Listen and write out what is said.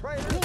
traitor!